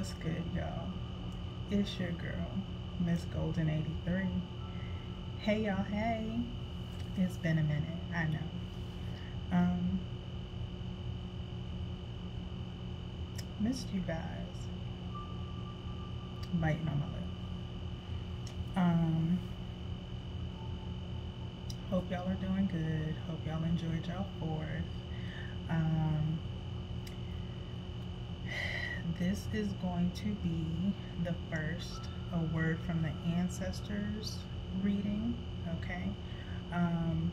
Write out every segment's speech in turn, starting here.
What's good, y'all? It's your girl, Miss Golden 83. Hey, y'all, hey. It's been a minute, I know. Um, missed you guys. Biting on my lip. Um, hope y'all are doing good. Hope y'all enjoyed y'all fourth. Um, this is going to be the first a word from the ancestors reading okay? Um,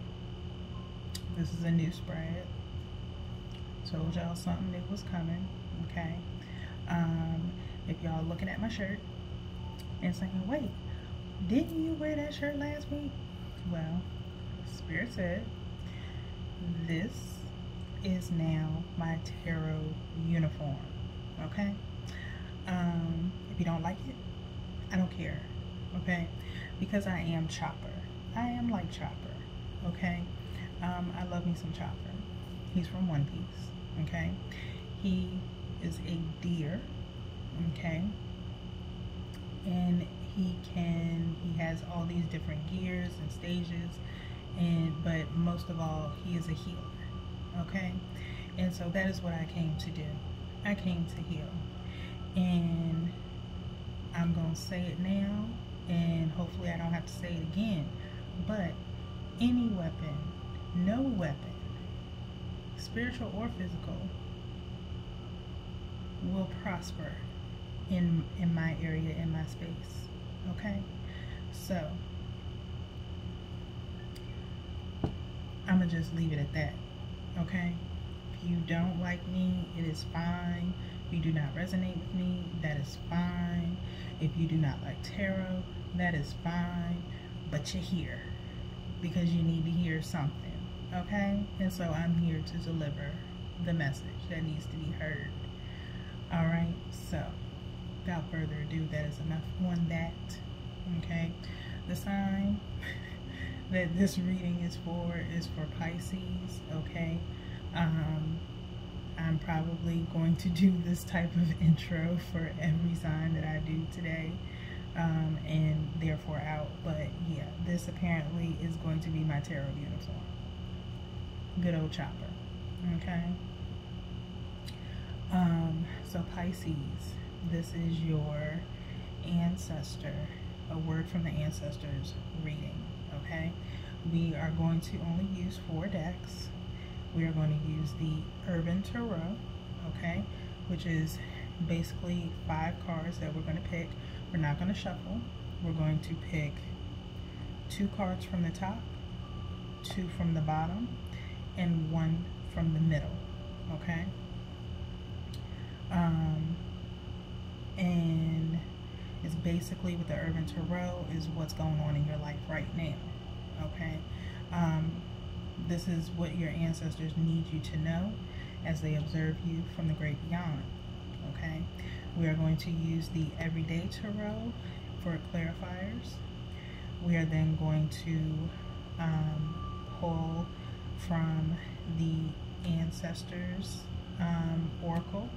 this is a new spread. Told y'all something new was coming okay? Um, if y'all looking at my shirt and saying wait didn't you wear that shirt last week? Well spirit said this is now my tarot uniform okay? Um, if you don't like it, I don't care, okay? Because I am Chopper. I am like Chopper, okay? Um, I love me some Chopper. He's from One Piece, okay? He is a deer, okay? And he can, he has all these different gears and stages, and but most of all, he is a healer, okay? And so that is what I came to do. I came to heal. And I'm going to say it now, and hopefully I don't have to say it again. But any weapon, no weapon, spiritual or physical, will prosper in in my area, in my space. Okay? So I'm gonna just leave it at that. Okay? You don't like me, it is fine. You do not resonate with me, that is fine. If you do not like tarot, that is fine. But you're here because you need to hear something, okay? And so I'm here to deliver the message that needs to be heard. All right, so without further ado, that is enough on that, okay? The sign that this reading is for is for Pisces, okay? Um, I'm probably going to do this type of intro for every sign that I do today um, and therefore out. But yeah, this apparently is going to be my tarot uniform. Good old chopper. Okay. Um, so Pisces, this is your ancestor, a word from the ancestors reading. Okay. We are going to only use four decks we are going to use the Urban Tarot, okay, which is basically five cards that we're going to pick. We're not going to shuffle. We're going to pick two cards from the top, two from the bottom, and one from the middle, okay? Um, and it's basically with the Urban Tarot is what's going on in your life right now, okay? Um, this is what your ancestors need you to know as they observe you from the great beyond. Okay, we are going to use the everyday tarot for clarifiers. We are then going to um, pull from the ancestors um, oracle,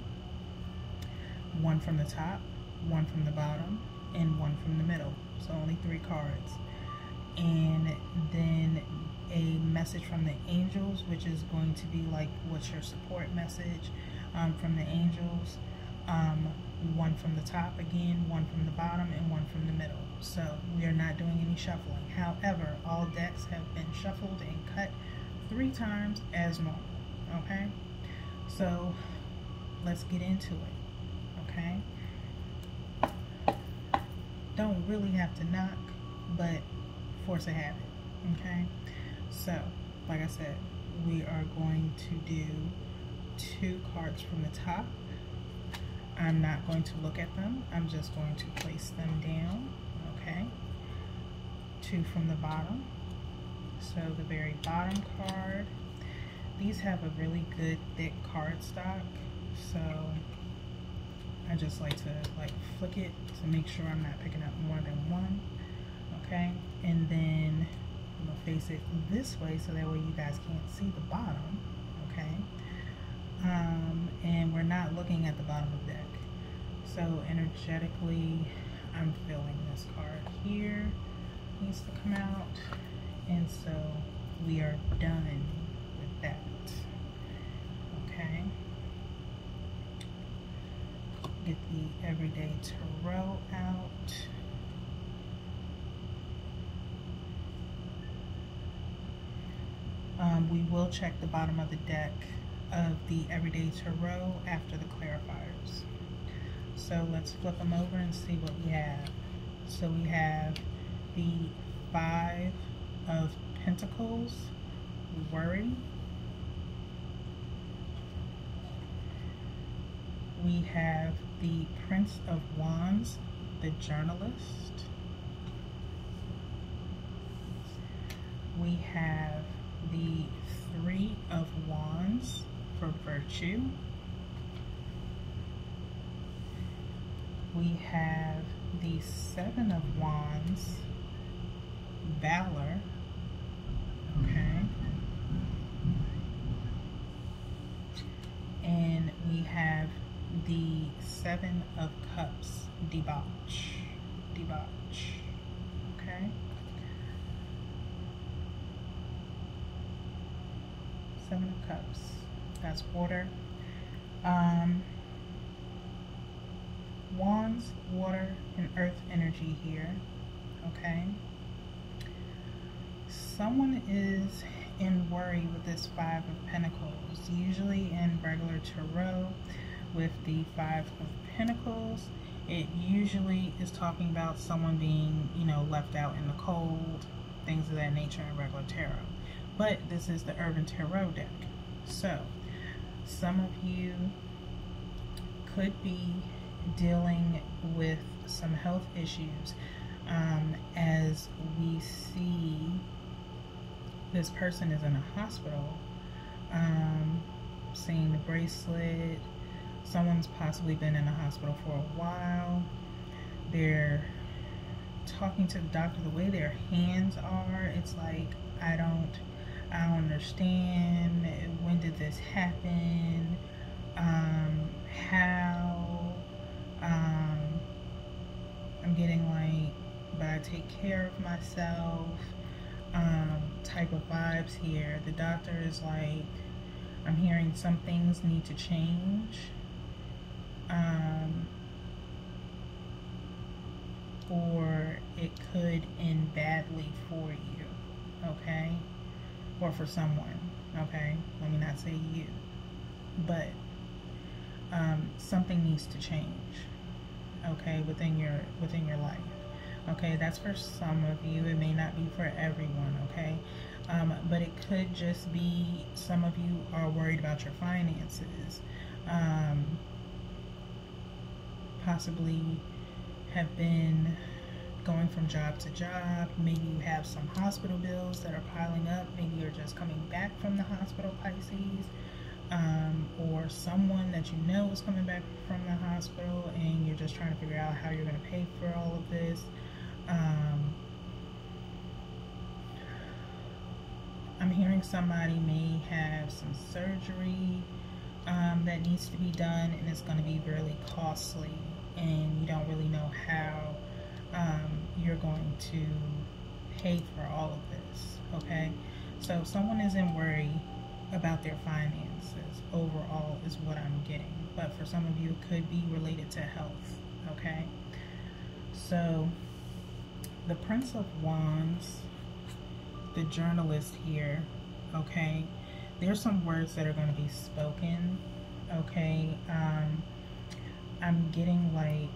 one from the top, one from the bottom, and one from the middle. So only three cards. And then a message from the angels, which is going to be like what's your support message um, from the angels. Um, one from the top again, one from the bottom, and one from the middle. So we are not doing any shuffling. However, all decks have been shuffled and cut three times as normal. Okay? So let's get into it. Okay? Don't really have to knock, but force a habit. Okay? So, like I said, we are going to do two cards from the top. I'm not going to look at them. I'm just going to place them down, okay? Two from the bottom. So the very bottom card. These have a really good thick card stock. So I just like to like flick it to make sure I'm not picking up more than one. Okay, and then I'm gonna face it this way so that way you guys can't see the bottom, okay? Um, and we're not looking at the bottom of the deck. So energetically, I'm feeling this card here needs to come out. And so we are done with that. Okay. Get the Everyday Tarot out. Um, we will check the bottom of the deck of the Everyday Tarot after the clarifiers. So let's flip them over and see what we have. So we have the Five of Pentacles, worry. We have the Prince of Wands, the journalist. We have the Three of Wands for virtue. We have the Seven of Wands, valor. Okay. And we have the Seven of Cups, debauch. Debauch. Okay. Of Cups. That's water. Um, wands, water, and earth energy here. Okay. Someone is in worry with this Five of Pentacles. Usually in regular tarot with the Five of Pentacles, it usually is talking about someone being, you know, left out in the cold, things of that nature in regular tarot. But this is the Urban Tarot deck. So, some of you could be dealing with some health issues um, as we see this person is in a hospital um, seeing the bracelet. Someone's possibly been in a hospital for a while. They're talking to the doctor. The way their hands are it's like I don't I don't understand when did this happen um, how um, I'm getting like but I take care of myself um, type of vibes here. The doctor is like, I'm hearing some things need to change. Um, or it could end badly for you, okay? Or for someone, okay? Let me not say you. But um, something needs to change, okay, within your within your life. Okay, that's for some of you. It may not be for everyone, okay? Um, but it could just be some of you are worried about your finances. Um, possibly have been going from job to job. Maybe you have some hospital bills that are piling up. Maybe you're just coming back from the hospital, Pisces. Um, or someone that you know is coming back from the hospital and you're just trying to figure out how you're going to pay for all of this. Um, I'm hearing somebody may have some surgery um, that needs to be done and it's going to be really costly and you don't really know how um, you're going to pay for all of this okay? So someone is in worry about their finances overall is what I'm getting. But for some of you it could be related to health okay? So the Prince of Wands, the journalist here, okay, there's some words that are going to be spoken, okay. Um, I'm getting like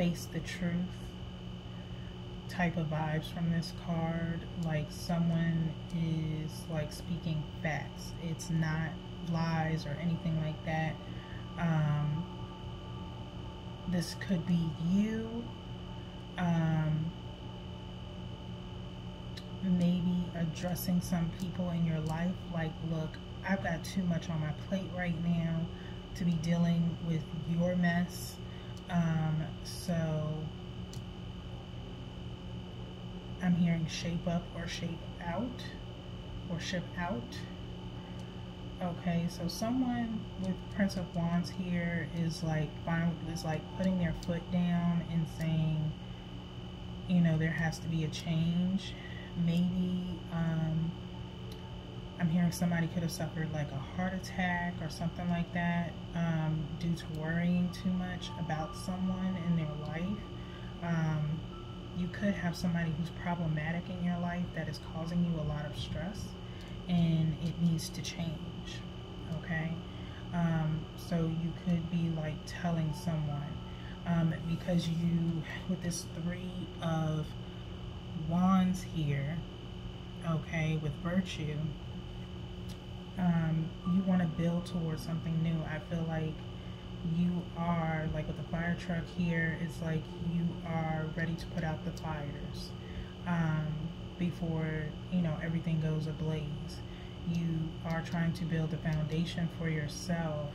face the truth type of vibes from this card. Like someone is like speaking facts. It's not lies or anything like that. Um, this could be you. Um, maybe addressing some people in your life. Like look I've got too much on my plate right now to be dealing with your mess um, so I'm hearing shape up or shape out or ship out Okay, so someone with Prince of Wands here is like finally is like putting their foot down and saying, you know, there has to be a change. Maybe um, I'm hearing somebody could have suffered like a heart attack or something like that um, due to worrying too much about someone in their life. Um, you could have somebody who's problematic in your life that is causing you a lot of stress and it needs to change okay um, so you could be like telling someone um, because you with this three of wands here okay with virtue um, you want to build towards something new. I feel like you are like with the fire truck here it's like you are ready to put out the fires um, before you know everything goes ablaze. You are trying to build a foundation for yourself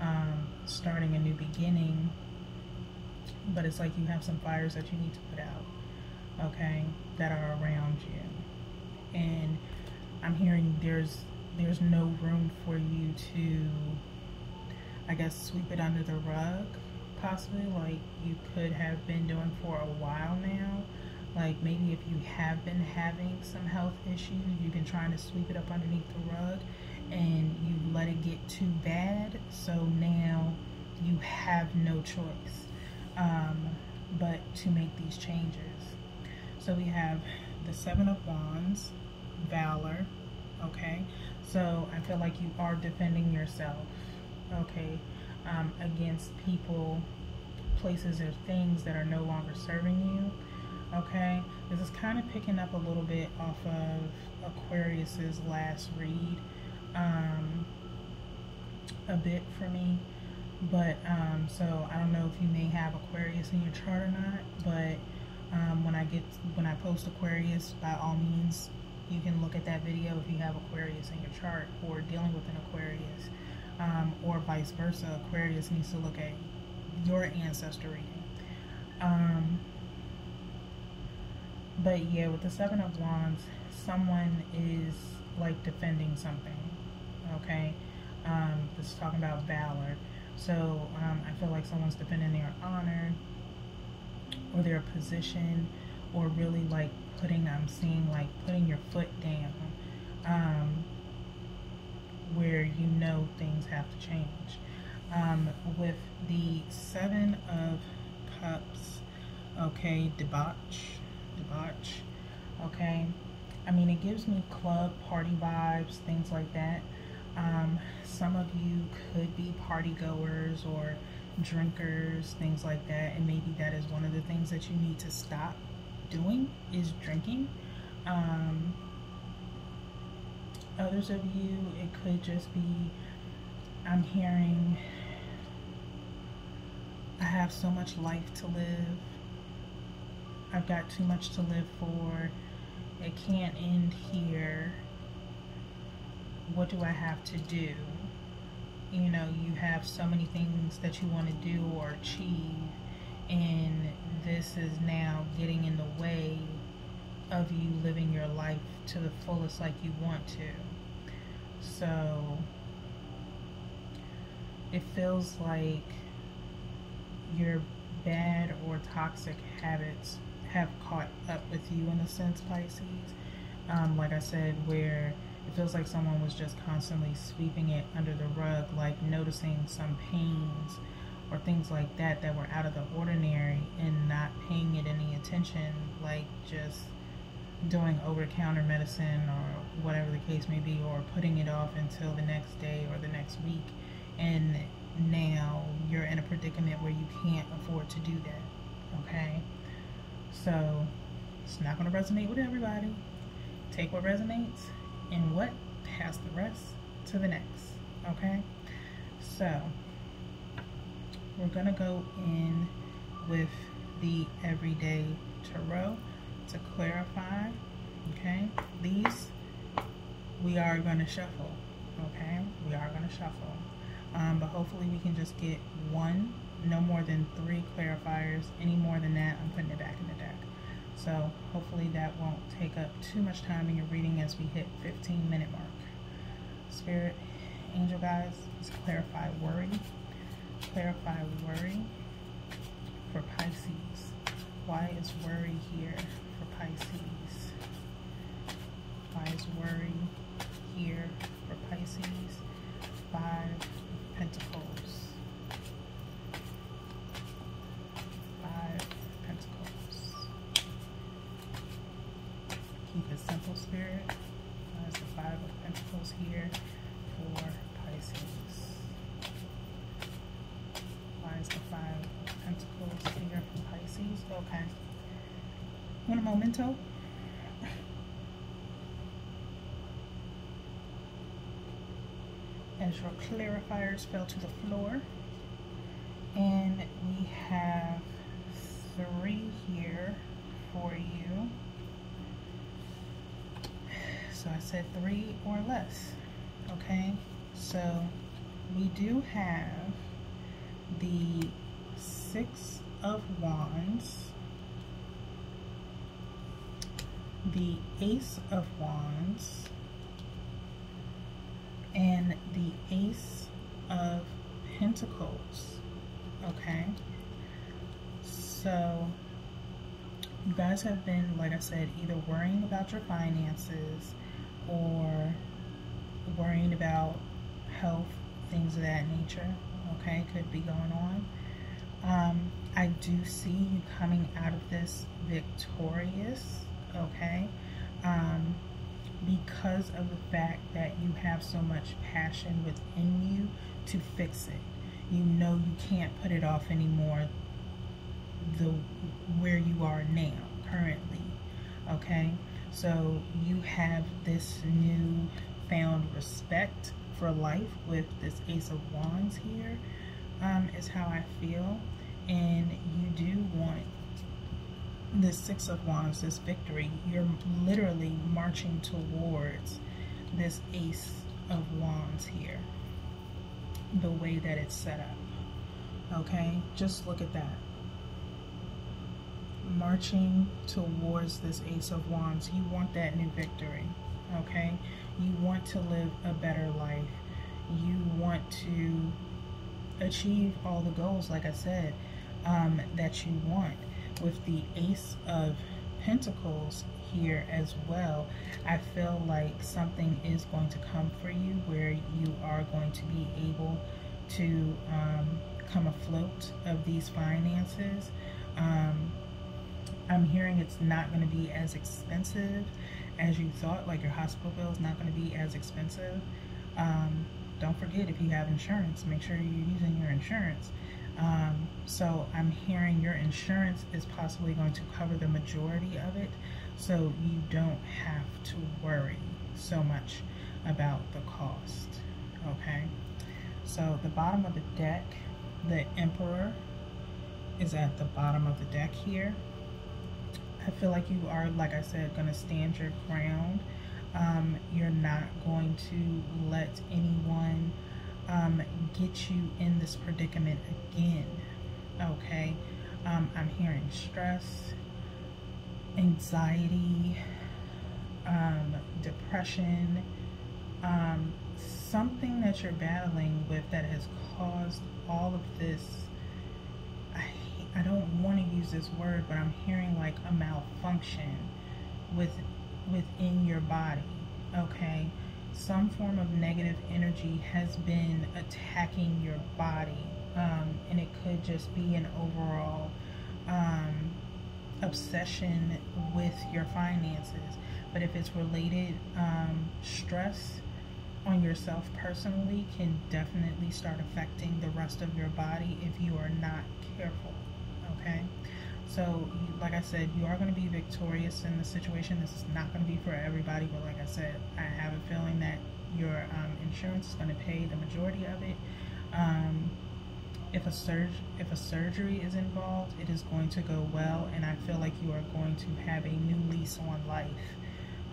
um, starting a new beginning but it's like you have some fires that you need to put out okay that are around you. And I'm hearing there's there's no room for you to I guess sweep it under the rug possibly like you could have been doing for a while now like maybe if you have been having some health issues, you've been trying to sweep it up underneath the rug and you let it get too bad. So now you have no choice um, but to make these changes. So we have the Seven of Wands, Valor, okay? So I feel like you are defending yourself, okay, um, against people, places, or things that are no longer serving you okay? This is kind of picking up a little bit off of aquarius's last read um, a bit for me. But um, so i don't know if you may have aquarius in your chart or not but um, when i get when i post aquarius by all means you can look at that video if you have aquarius in your chart or dealing with an aquarius um, or vice versa aquarius needs to look at your ancestor reading um, but yeah, with the Seven of Wands, someone is like defending something. Okay, um, this is talking about valor. So um, I feel like someone's defending their honor or their position, or really like putting. I'm seeing like putting your foot down, um, where you know things have to change. Um, with the Seven of Cups, okay, debauch debauch okay I mean it gives me club party vibes things like that um, some of you could be party goers or drinkers things like that and maybe that is one of the things that you need to stop doing is drinking um, others of you it could just be I'm hearing I have so much life to live I've got too much to live for. It can't end here. What do I have to do? You know, you have so many things that you want to do or achieve, and this is now getting in the way of you living your life to the fullest like you want to. So, it feels like your bad or toxic habits have caught up with you in a sense, Pisces. Um, like I said, where it feels like someone was just constantly sweeping it under the rug, like noticing some pains or things like that that were out of the ordinary and not paying it any attention, like just doing over-the-counter medicine or whatever the case may be, or putting it off until the next day or the next week. And now you're in a predicament where you can't afford to do that, okay? So it's not going to resonate with everybody. Take what resonates and what pass the rest to the next. Okay? So we're going to go in with the everyday tarot to clarify. Okay? These we are going to shuffle. Okay? We are going to shuffle. Um, but hopefully we can just get one no more than three clarifiers. Any more than that, I'm putting it back in the deck. So hopefully that won't take up too much time in your reading as we hit 15 minute mark. Spirit, angel guys let's clarify worry. Clarify worry for Pisces. Why is worry here for Pisces? Why is worry here for Pisces? Five Pentacles. Five Pentacles. Keep it simple, Spirit. Why is the Five of Pentacles here for Pisces? Why is the Five of Pentacles here for Pisces? Okay. Want a memento? As your clarifiers fell to the floor. And we have three here for you. So I said three or less. Okay, so we do have the Six of Wands, the Ace of Wands, and the Ace of Pentacles. Okay, so you guys have been, like I said, either worrying about your finances or worrying about health, things of that nature. Okay, could be going on. Um, I do see you coming out of this victorious. Okay. Um, because of the fact that you have so much passion within you to fix it. You know you can't put it off anymore the where you are now currently. Okay? So you have this new found respect for life with this Ace of Wands here. Um, is how I feel. And you do want this Six of Wands, this victory, you're literally marching towards this Ace of Wands here. The way that it's set up. Okay? Just look at that. Marching towards this Ace of Wands. You want that new victory. Okay? You want to live a better life. You want to achieve all the goals, like I said, um, that you want with the Ace of Pentacles here as well, I feel like something is going to come for you where you are going to be able to um, come afloat of these finances. Um, I'm hearing it's not going to be as expensive as you thought, like your hospital bill is not going to be as expensive. Um, don't forget if you have insurance, make sure you're using your insurance. Um, so I'm hearing your insurance is possibly going to cover the majority of it, so you don't have to worry so much about the cost. Okay, so the bottom of the deck, the Emperor is at the bottom of the deck here. I feel like you are, like I said, going to stand your ground. Um, you're not going to let anyone um, get you in this predicament again. Okay, um, I'm hearing stress, anxiety, um, depression, um, something that you're battling with that has caused all of this. I, I don't want to use this word, but I'm hearing like a malfunction with within your body. Okay some form of negative energy has been attacking your body. Um, and it could just be an overall um, obsession with your finances. But if it's related, um, stress on yourself personally can definitely start affecting the rest of your body if you are not careful. Okay? So, like I said, you are going to be victorious in the situation. This is not going to be for everybody, but like I said, I have a feeling that your um, insurance is going to pay the majority of it. Um, if a surge, if a surgery is involved, it is going to go well, and I feel like you are going to have a new lease on life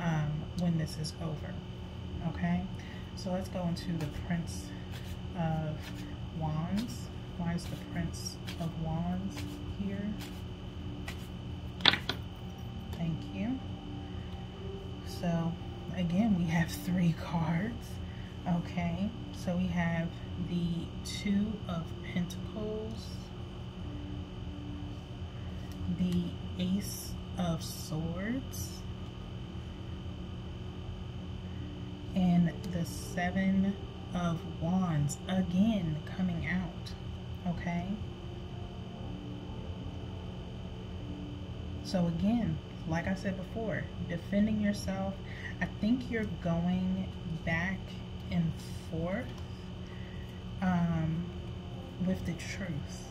um, when this is over. Okay, so let's go into the Prince of Wands. Why is the Prince of Wands here? Thank you. So, again, we have three cards. Okay, so we have the Two of Pentacles, the Ace of Swords, and the Seven of Wands again coming out. Okay. So again, like I said before, defending yourself. I think you're going back and forth um, with the truth.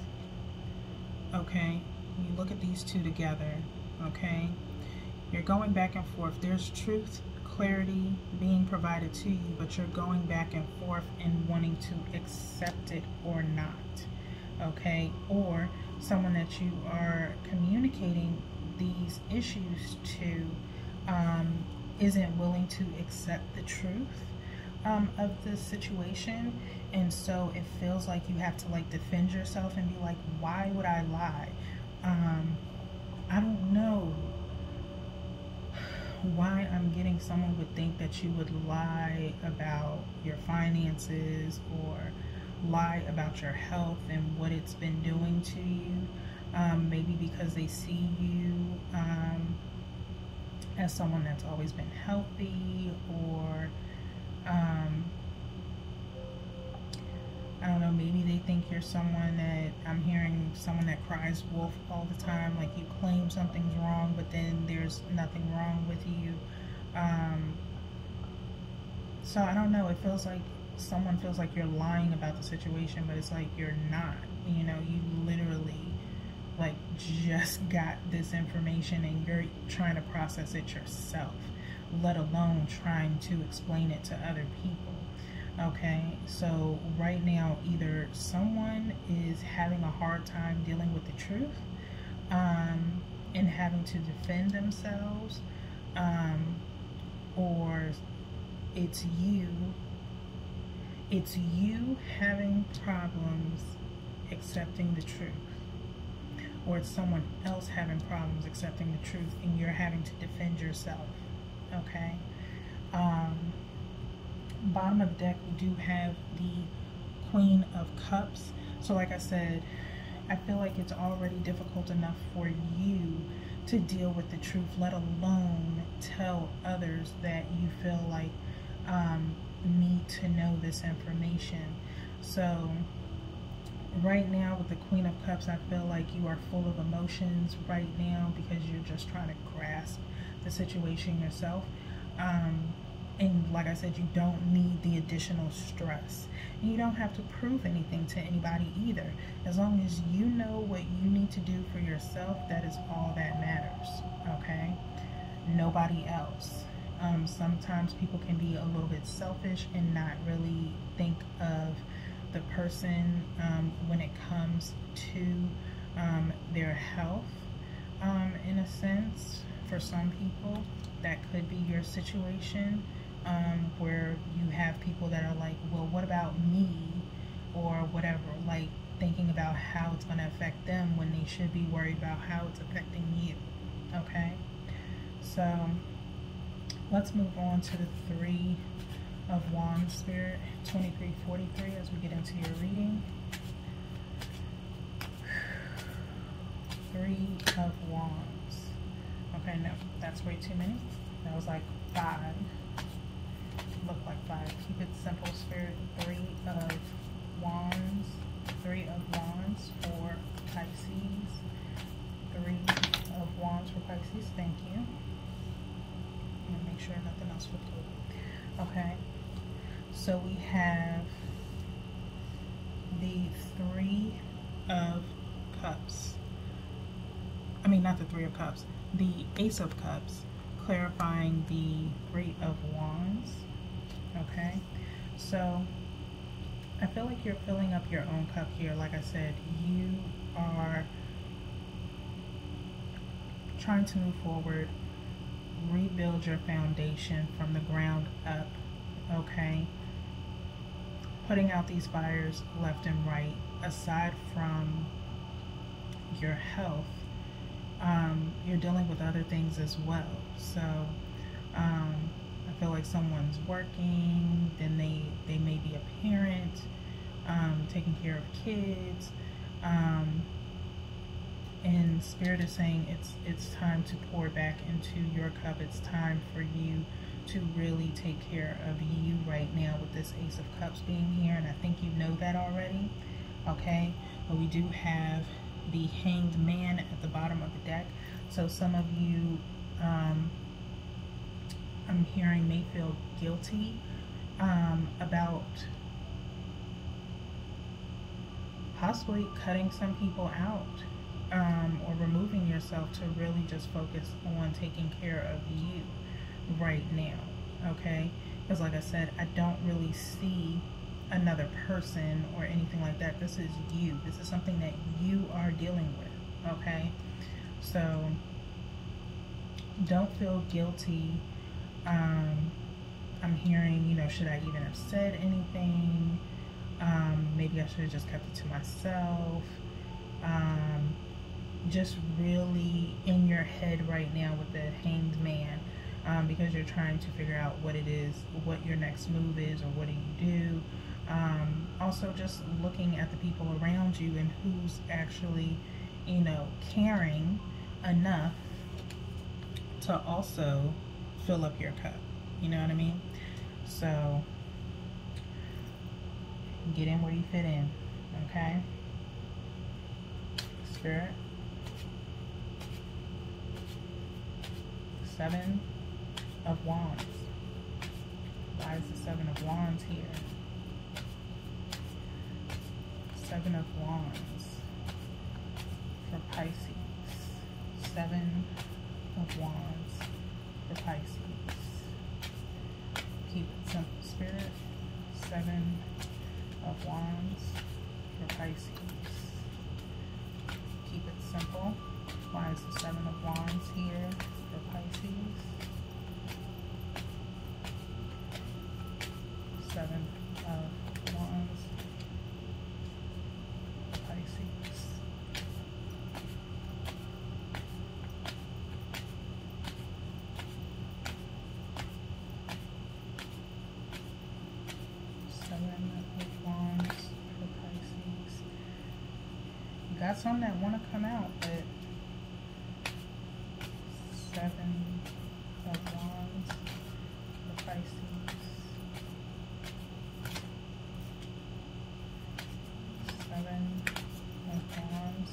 Okay, you look at these two together. Okay, you're going back and forth. There's truth, clarity being provided to you, but you're going back and forth and wanting to accept it or not. Okay, or someone that you are communicating these issues to um, isn't willing to accept the truth um, of the situation. And so it feels like you have to like defend yourself and be like why would i lie? Um, i don't know why i'm getting someone would think that you would lie about your finances or lie about your health and what it's been doing to you um, maybe because they see you um, as someone that's always been healthy or um, I don't know, maybe they think you're someone that I'm hearing someone that cries wolf all the time, like you claim something's wrong, but then there's nothing wrong with you. Um, so I don't know, it feels like someone feels like you're lying about the situation, but it's like you're not. You know, you literally like just got this information and you're trying to process it yourself, let alone trying to explain it to other people. Okay, so right now, either someone is having a hard time dealing with the truth um, and having to defend themselves, um, or it's you. It's you having problems accepting the truth or it's someone else having problems accepting the truth and you're having to defend yourself. Okay? Um, bottom of the deck, we do have the Queen of Cups. So, like I said, I feel like it's already difficult enough for you to deal with the truth, let alone tell others that you feel like um, need to know this information. So, right now with the Queen of Cups, I feel like you are full of emotions right now because you're just trying to grasp the situation yourself. Um, and like I said, you don't need the additional stress. And you don't have to prove anything to anybody either. As long as you know what you need to do for yourself, that is all that matters. Okay? Nobody else. Um, sometimes people can be a little bit selfish and not really think of the person um, when it comes to um, their health. Um, in a sense for some people that could be your situation um, where you have people that are like well what about me? or whatever like thinking about how it's going to affect them when they should be worried about how it's affecting you okay? So let's move on to the three of Wands Spirit 2343 as we get into your reading. Three of Wands. Okay, no, that's way too many. That was like five. Looked like five. Keep it simple, Spirit. Three of Wands. Three of Wands for Pisces. Three of Wands for Pisces. Thank you. And make sure nothing else will go. Okay. So we have the Three of Cups. I mean, not the Three of Cups. The Ace of Cups, clarifying the Three of Wands. Okay, so I feel like you're filling up your own cup here. Like I said, you are trying to move forward, rebuild your foundation from the ground up. Okay, putting out these fires left and right, aside from your health, um, you're dealing with other things as well. So um, I feel like someone's working, then they, they may be a parent, um, taking care of kids. Um, and Spirit is saying it's it's time to pour back into your cup. It's time for you to really take care of you right now with this Ace of Cups being here. And I think you know that already. Okay. But we do have the Hanged Man at the bottom of the deck. So some of you, um, I'm hearing may feel guilty um, about possibly cutting some people out um, or removing yourself to really just focus on taking care of you right now. Okay? Because, like I said, I don't really see another person or anything like that. This is you. This is something that you are dealing with. Okay? So, don't feel guilty. Um, I'm hearing, you know, should I even have said anything? Um, maybe I should have just kept it to myself. Um, just really in your head right now with the hanged man um, because you're trying to figure out what it is, what your next move is, or what do you do. Um, also, just looking at the people around you and who's actually, you know, caring enough to also fill up your cup. You know what I mean? So, get in where you fit in, okay? Spirit. Seven of Wands. Why is the Seven of Wands here? Seven of Wands for Pisces. Seven of Wands for Pisces. Keep it simple, Spirit. Seven of Wands for Pisces. Keep it simple. Why is the Seven of Wands You got some that want to come out, but Seven of Wands for Pisces. Seven of Wands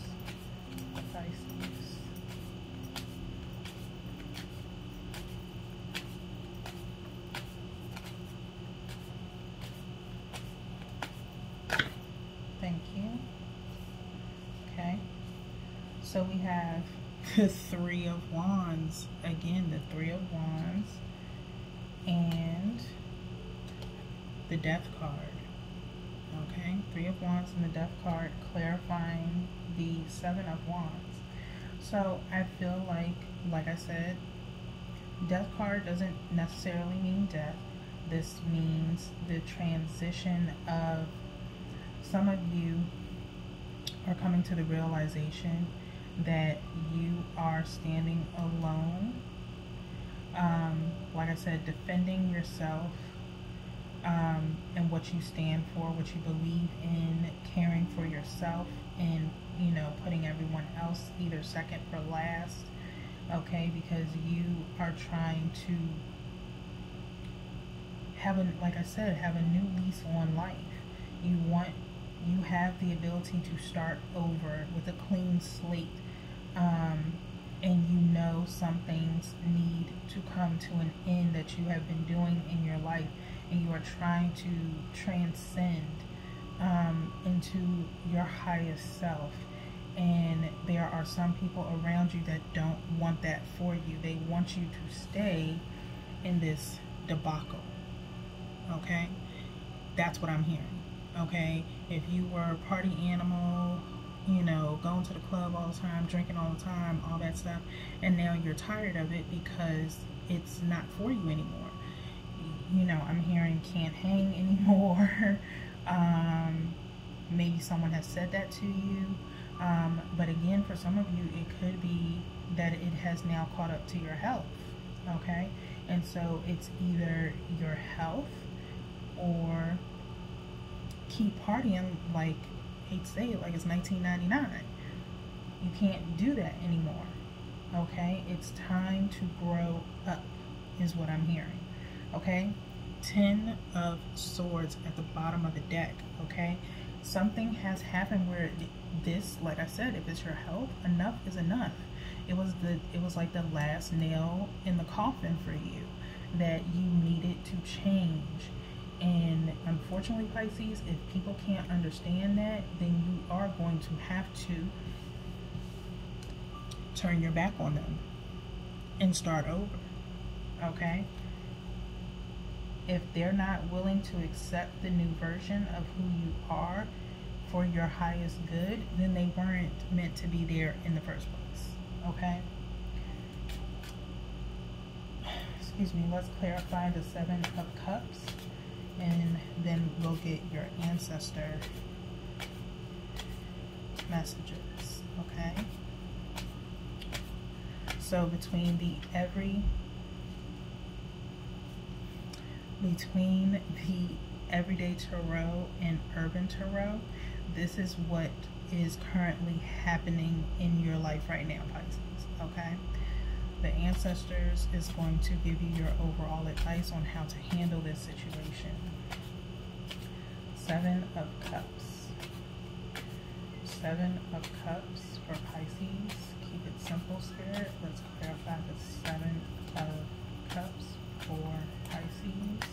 for Pisces. Thank you. Okay. So we have the Three of Wands. Again, the Three of Wands. And the Death card. Okay. Three of Wands and the Death card clarifying the Seven of Wands. So I feel like, like I said, Death card doesn't necessarily mean death. This means the transition of some of you are coming to the realization that you are standing alone. Um, like I said, defending yourself um, and what you stand for, what you believe in, caring for yourself, and you know, putting everyone else either second or last. Okay, because you are trying to have a, like I said, have a new lease on life. You want you have the ability to start over with a clean slate um, and you know some things need to come to an end that you have been doing in your life and you are trying to transcend um, into your highest self. And there are some people around you that don't want that for you. They want you to stay in this debacle okay? That's what i'm hearing okay? If you were a party animal you know going to the club all the time drinking all the time all that stuff and now you're tired of it because it's not for you anymore. You know i'm hearing can't hang anymore. Um, maybe someone has said that to you. Um, but again for some of you it could be that it has now caught up to your health okay? And so it's either your health or keep partying like, hate to say it, like it's 1999. You can't do that anymore. Okay? It's time to grow up, is what I'm hearing. Okay? Ten of Swords at the bottom of the deck. Okay? Something has happened where this, like I said, if it's your health, enough is enough. It was the it was like the last nail in the coffin for you that you needed to change. And unfortunately, Pisces, if people can't understand that, then you are going to have to turn your back on them and start over. Okay? If they're not willing to accept the new version of who you are for your highest good, then they weren't meant to be there in the first place. Okay? Excuse me, let's clarify the Seven of Cups and then we'll get your ancestor messages. Okay? So between the every between the everyday tarot and urban tarot, this is what is currently happening in your life right now, Pisces. Okay? The ancestors is going to give you your overall advice on how to handle this situation. Seven of Cups. Seven of Cups for Pisces. Keep it simple, Spirit. Let's clarify the Seven of Cups for Pisces.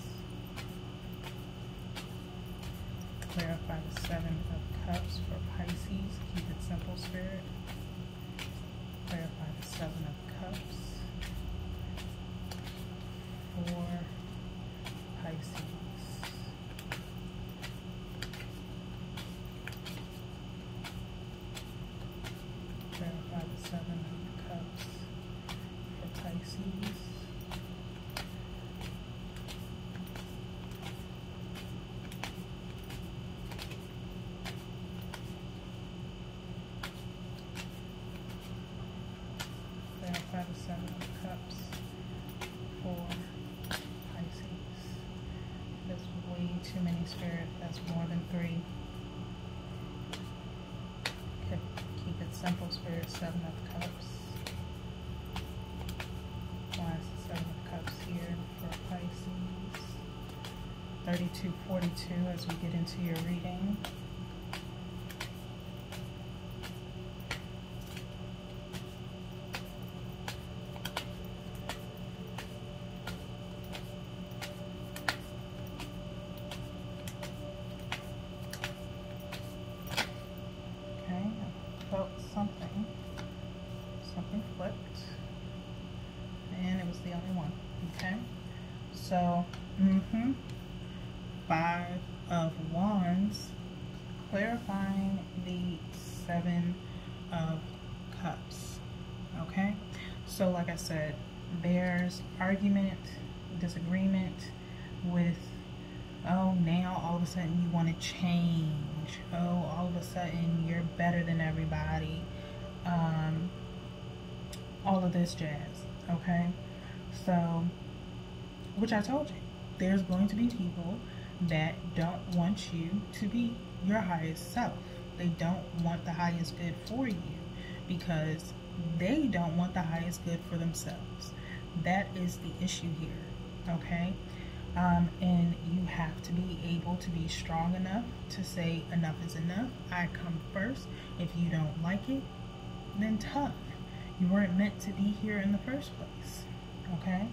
Clarify the Seven of Cups for Pisces. Keep it simple, Spirit. Clarify the Seven of Cups for Pisces. Clarify the Seven of Cups for Pisces. Clarify the Seven of Cups for Pisces. That's way too many spirit. That's more than three. Keep, keep it simple, spirit. Seven of Cups. Why is the Seven of Cups here for Pisces? 3242 as we get into your reading. Okay, I felt something. Something flipped. And it was the only one. Okay. So, mm-hmm. Five of Wands, clarifying the Seven of Cups. Okay. So, like I said, there's argument, disagreement with oh, now all of a sudden you want to change. Oh, all of a sudden you're better than everybody. Um, all of this jazz, okay? So, which I told you, there's going to be people that don't want you to be your highest self. They don't want the highest good for you because they don't want the highest good for themselves. That is the issue here, okay? Um, and you have to be able to be strong enough to say enough is enough. I come first. If you don't like it, then tough. You weren't meant to be here in the first place. Okay?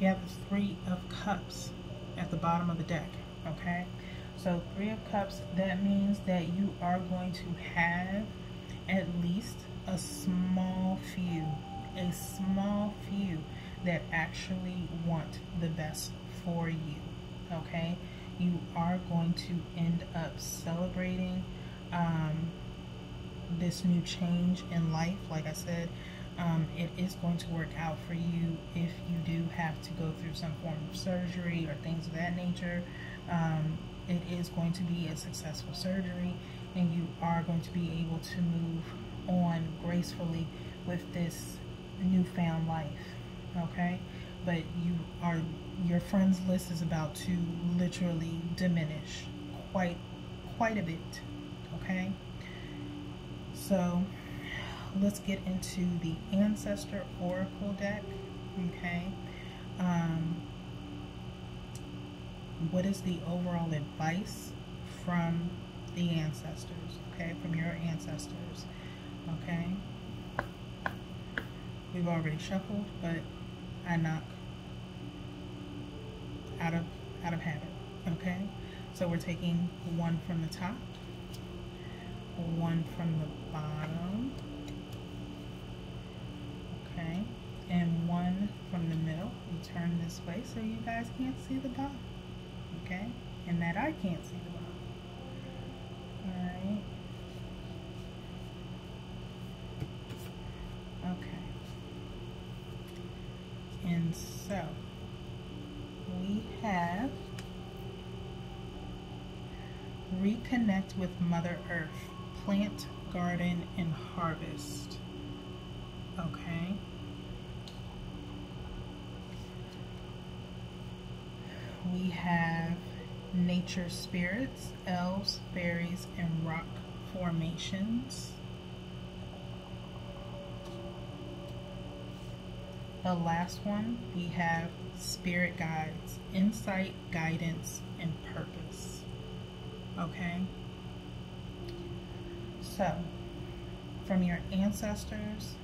You have the Three of Cups at the bottom of the deck. Okay? So, Three of Cups, that means that you are going to have at least a small few, a small few that actually want the best for you. Okay? You are going to end up celebrating um, this new change in life. Like I said, um, it is going to work out for you if you do have to go through some form of surgery or things of that nature. Um, it is going to be a successful surgery, and you are going to be able to move on gracefully with this newfound life. Okay? but you are your friends list is about to literally diminish quite quite a bit okay so let's get into the ancestor oracle deck okay? Um, what is the overall advice from the ancestors okay? From your ancestors okay? We've already shuffled but I knock out of out of habit okay? So we're taking one from the top one from the bottom okay? And one from the middle. We turn this way so you guys can't see the dot okay? And that I can't see the bottom. All right. Okay. And so we have reconnect with Mother Earth, plant, garden, and harvest. Okay. We have nature spirits, elves, fairies, and rock formations. The last one, we have spirit guides, insight, guidance, and purpose. Okay? So, from your ancestors,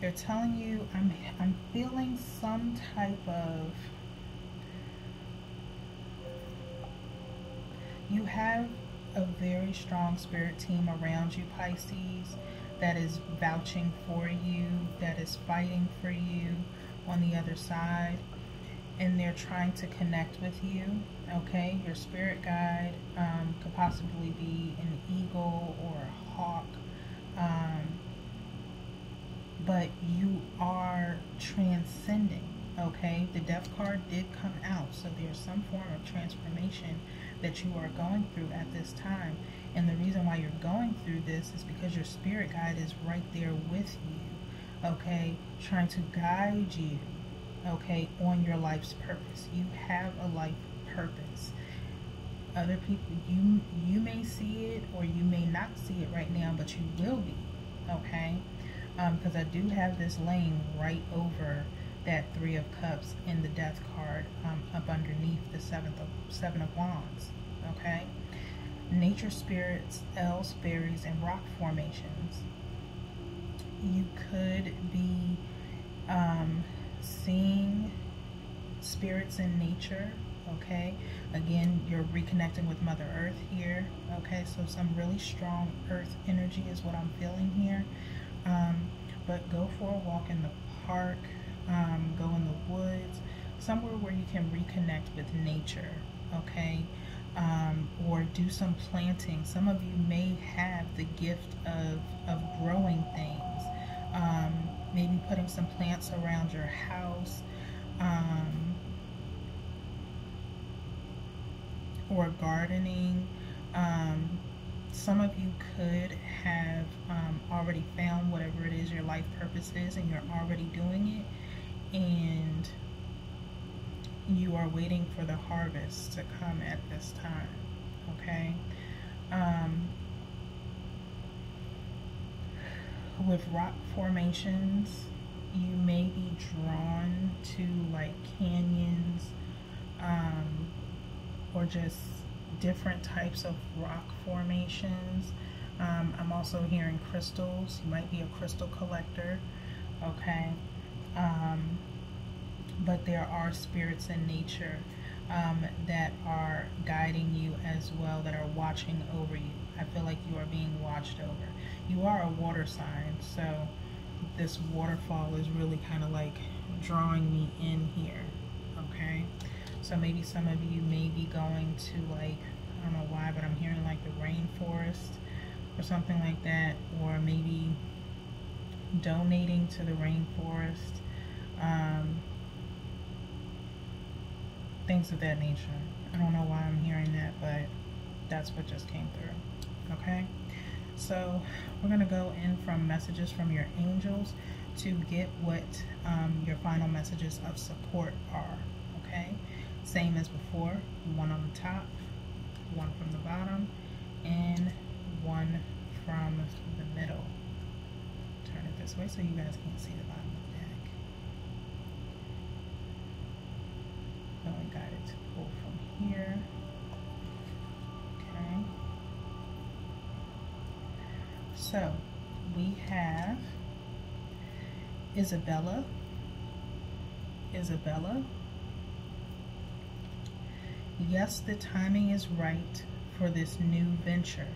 they're telling you, I'm, I'm feeling some type of, you have a very strong spirit team around you, Pisces, that is vouching for you, that is fighting for you on the other side and they're trying to connect with you okay? Your spirit guide um, could possibly be an eagle or a hawk um, but you are transcending okay the death card did come out so there's some form of transformation that you are going through at this time and the reason why you're going through this is because your spirit guide is right there with you okay trying to guide you okay, on your life's purpose. You have a life purpose. Other people, you you may see it or you may not see it right now, but you will be, okay? Because um, I do have this laying right over that Three of Cups in the Death card um, up underneath the Seventh of Seven of Wands, okay? Nature spirits, elves, fairies, and rock formations. You could be um, seeing spirits in nature okay again you're reconnecting with mother earth here okay so some really strong earth energy is what i'm feeling here um, but go for a walk in the park um, go in the woods somewhere where you can reconnect with nature okay um, or do some planting some of you may have the gift of of growing things um, maybe putting some plants around your house um, or gardening. Um, some of you could have um, already found whatever it is your life purpose is and you're already doing it and you are waiting for the harvest to come at this time okay? Um, with rock formations, you may be drawn to like canyons um, or just different types of rock formations. Um, I'm also hearing crystals. You might be a crystal collector, okay? Um, but there are spirits in nature um, that are guiding you as well, that are watching over you. I feel like you are being watched over you are a water sign, so this waterfall is really kind of like drawing me in here, okay? So maybe some of you may be going to like, I don't know why, but I'm hearing like the rainforest or something like that, or maybe donating to the rainforest, um, things of that nature. I don't know why I'm hearing that, but that's what just came through, okay? So we're going to go in from messages from your angels. to get what um, your final messages of support are. Okay, same as before, one on the top, one from the bottom, and one from the middle. Turn it this way so you guys can't see the bottom of the deck. Then we got it to pull from here. Okay. So we have Isabella. Isabella. Yes, the timing is right for this new venture.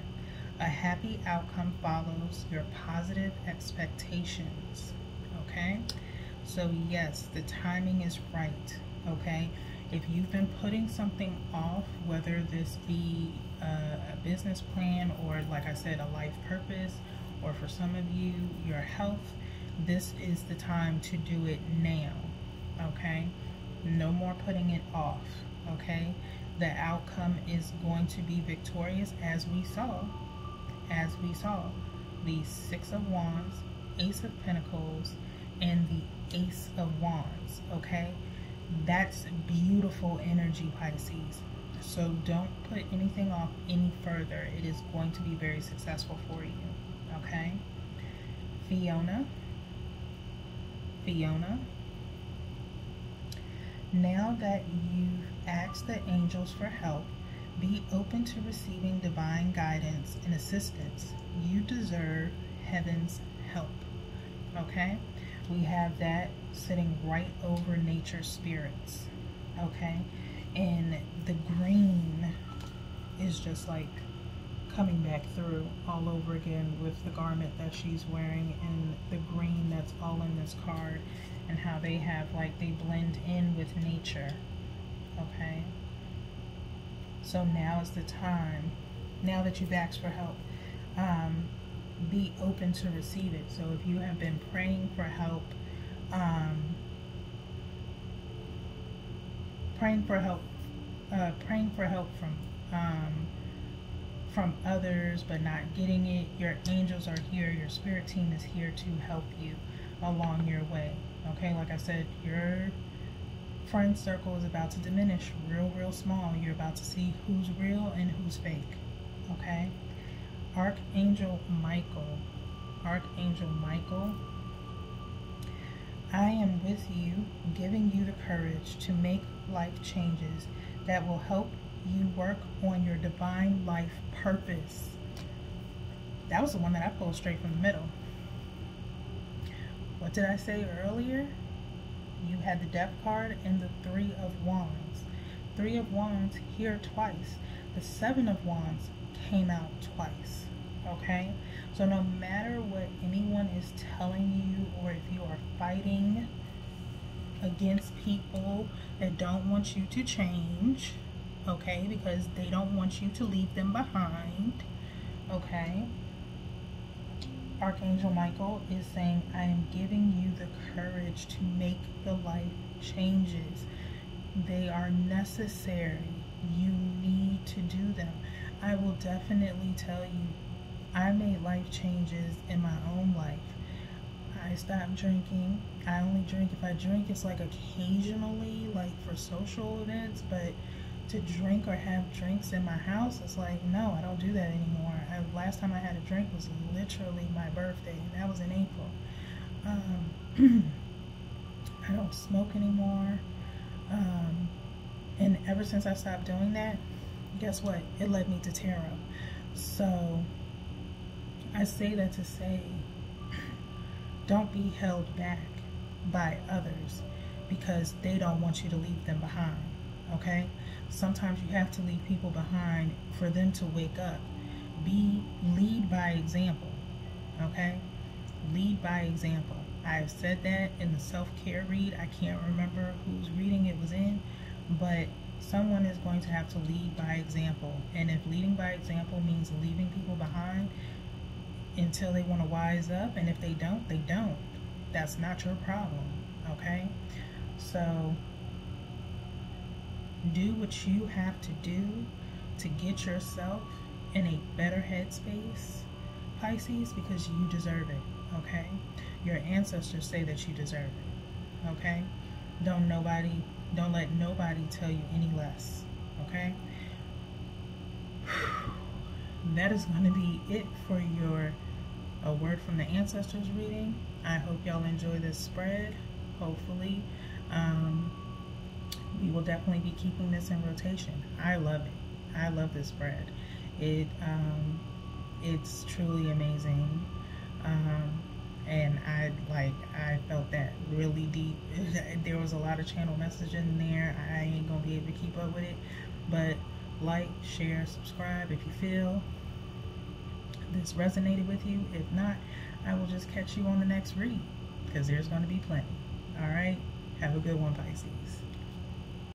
A happy outcome follows your positive expectations. Okay? So, yes, the timing is right. Okay? If you've been putting something off, whether this be a, a business plan or, like I said, a life purpose, or for some of you, your health, this is the time to do it now. Okay? No more putting it off. Okay? The outcome is going to be victorious as we saw as we saw the Six of Wands, Ace of Pentacles, and the Ace of Wands, okay? That's beautiful energy, Pisces. So don't put anything off any further. It is going to be very successful for you, okay? Fiona, Fiona, now that you've asked the angels for help, be open to receiving divine guidance and assistance. You deserve heaven's help. Okay? We have that sitting right over nature spirits. Okay? And the green is just like coming back through all over again with the garment that she's wearing and the green that's all in this card and how they have like they blend in with nature okay so now is the time, now that you've asked for help, um, be open to receive it. So if you have been praying for help, um, praying for help, uh, praying for help from um, from others, but not getting it, your angels are here. Your spirit team is here to help you along your way. Okay, like I said, your friend circle is about to diminish real, real small. You're about to see who's real and who's fake. Okay? Archangel Michael. Archangel Michael. I am with you, giving you the courage to make life changes that will help you work on your divine life purpose. That was the one that I pulled straight from the middle. What did I say earlier? you had the death card and the three of wands three of wands here twice the seven of wands came out twice okay so no matter what anyone is telling you or if you are fighting against people that don't want you to change okay because they don't want you to leave them behind okay Archangel Michael is saying, I am giving you the courage to make the life changes. They are necessary. You need to do them. I will definitely tell you, I made life changes in my own life. I stopped drinking. I only drink if I drink, it's like occasionally, like for social events, but to drink or have drinks in my house, it's like, no, I don't do that anymore. I, last time I had a drink was literally my birthday, and that was in April. Um, I don't smoke anymore. Um, and ever since I stopped doing that, guess what? It led me to tarot. So I say that to say, don't be held back by others because they don't want you to leave them behind. Okay? Sometimes you have to leave people behind for them to wake up. Be lead by example. Okay? Lead by example. I've said that in the self-care read. I can't remember whose reading it was in, but someone is going to have to lead by example. And if leading by example means leaving people behind until they want to wise up, and if they don't, they don't. That's not your problem. Okay? So do what you have to do to get yourself in a better headspace, Pisces, because you deserve it, okay? your ancestors say that you deserve it. Okay? Don't nobody, don't let nobody tell you any less. Okay? That is going to be it for your A Word from the Ancestors reading. I hope y'all enjoy this spread. Hopefully. Um, we will definitely be keeping this in rotation. I love it. I love this bread. It um, it's truly amazing. Um, and I like I felt that really deep. there was a lot of channel message in there. I ain't gonna be able to keep up with it, but like, share, subscribe if you feel this resonated with you. If not, I will just catch you on the next read because there's going to be plenty. All right. Have a good one, Pisces.